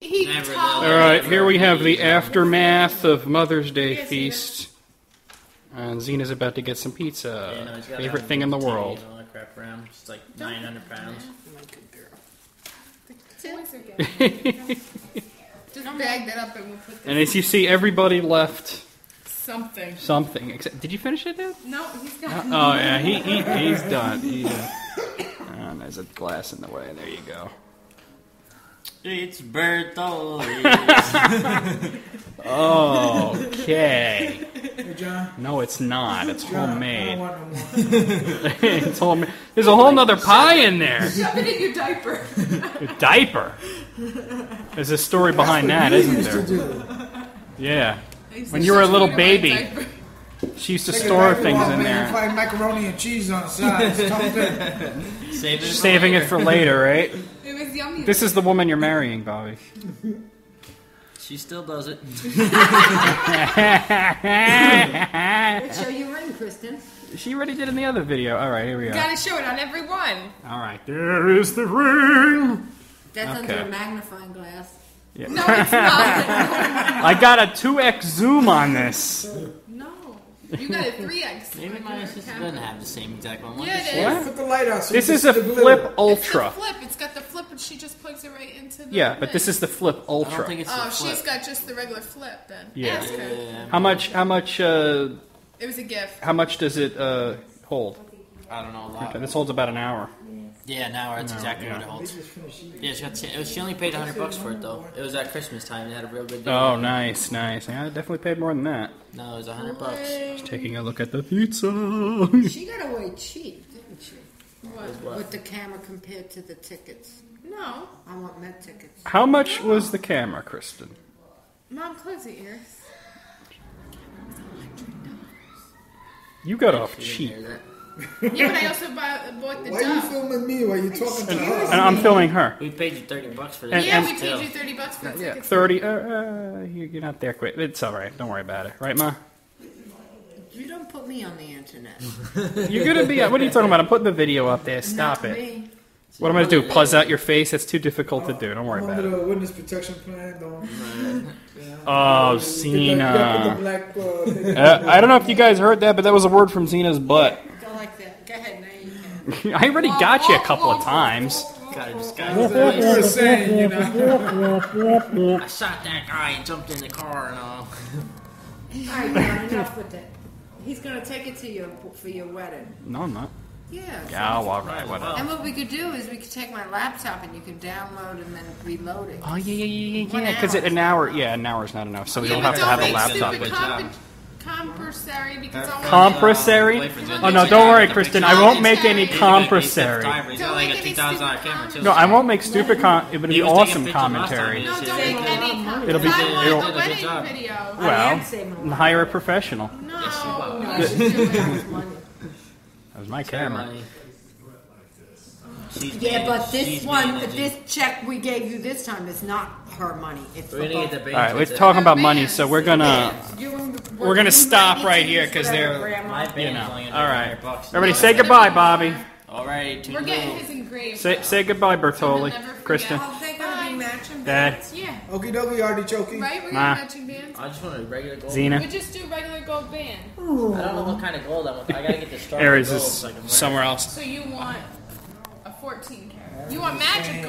He Never All right, here we have the aftermath of Mother's Day feast. And Zena's about to get some pizza. Yeah, no, he's got Favorite that thing in the potato world. and all that crap around. It's like 900 pounds. Toys are good. Just bag that up and we'll put And this as you see, everybody left something. something. Except, did you finish it, dude? No, he's got. Oh yeah, he, he he's done. He, uh, and there's a glass in the way. There you go. It's Bertolli's. Okay. Hey, John. No, it's not. It's John, homemade. don't no it's homemade. There's a whole nother pie in there. Shove it in your diaper. A diaper. There's a story behind that, We isn't used to there? do. Yeah. When you were a little it in my baby. She used to Take store things in man. there. Find macaroni and cheese on the side. Stuffed in. Save it. for Saving it for later, right? It yummy. This is the woman you're marrying, Bobby. She still does it. What show you in, Kristen? she already did in the other video. All right, here we You go. gotta show it on every one. All right, there is the ring. That's Okay. under a magnifying glass. Yeah. No, it's not. I got a 2x zoom on this. no. You got a 3X. Maybe on my your doesn't have the same exact one. What Yeah, does it she is. What? Put the light out. So This is a see the glitter. flip It's the ultra. flip. It's got the flip, and she just plugs it right into the. Yeah, but this thing. is the flip I don't ultra. think it's Oh, the flip. she's got just the regular flip then. Yeah. Ask her. Yeah, How much? How much? Uh, It was a gift. how much does it uh, hold? I don't know a lot. Okay, this holds about an hour. Yeah, now that's No, exactly yeah. what it holds. Just finish eating. Yeah, she, got, it was, she only paid 100 bucks for it though. It was at Christmas time. They had a real good deal. Oh, nice, nice. Yeah, I definitely paid more than that. No, it was 100 bucks. Just taking a look at the pizza. She got away cheap, didn't she? What? With the camera compared to the tickets. No. I want Met tickets. How much was the camera, Kristen? Mom, close your ears. You got off You didn't cheap. Hear that. Yeah, but I also bought, bought the Why are you dough. filming me while you're talking to And? I'm filming her. We paid you 30 bucks for And- this. Yeah, and- we still. paid you 30 bucks for the Yeah, tickets. 30. Uh, uh, you- you're not there quick. It's all right. Don't worry about it. Right, Ma? You don't put me on the internet. You're going to be. What are you talking about? I'm putting the video up there. Stop Not it. me. What am I going to do? Puzz out your face? That's too difficult to do. Don't worry I'm about under it. the witness protection plan. Don't. Oh, Get you gotta put the Cena. black, uh, thing- Uh, I don't know if you guys heard that, but that was a word from Zena's butt. Go like that. Go ahead, now you can. I already got you a couple of times. God, this guy. That's you were saying, you know. I shot that guy and jumped in the car and all. All right, John, enough with it. He's gonna take it to you for your wedding. No, I'm not. Yeah. Yeah, all right, whatever. And what we could do is we could take my laptop and you can download and then reload it. Oh yeah, yeah, yeah, yeah. Because an hour, yeah, an hour's not enough. So we Yeah, don't but have to have a make laptop. Stupid Good job. comp- Compressary because I want Compressary? Oh no, don't worry, Kristen. I won't make any compressary. He's got like a $2,000 camera too. No, I won't make stupid. Com- it would be awesome pictures last time. commentary. No, don't make any comments. It'll be- I it'll- want did a a wedding video. Well, am saving a lot. hire a professional. No, Yes, you will. I should do it. That was money. That was my camera. Money. She's Yeah, paying- but this she's one, paying this check we gave you this time is not her money. It's for We're gonna both. the All right, bands let's talk about money. So we're gonna You and- we're gonna stop right can here use 'cause whatever, they're- Grandma. My band's you know. only under All 100 bucks. everybody, say goodbye, Bobby. All right, We're getting his engraved. Say say goodbye, Bertoli. Never forget. Kristen. Oh, they're gonna be matching Dad. bands. Yeah, Okie dokie, artichoke. right? We're Ma. gonna matching bands. I just want a regular gold. Zena. We just do regular gold band. I don't know what kind of gold I want. I gotta get the star Aries gold is so I can wear it. somewhere else. So you want a 14 karat. You want magic